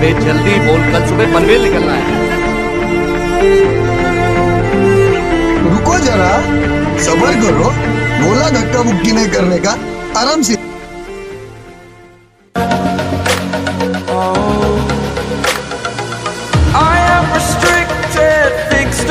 कल सुबह पनवेल निकलना है। रुको जरा सबर करो बोला धक्का मुक्की नहीं करने का आराम से। I am restricted, fixed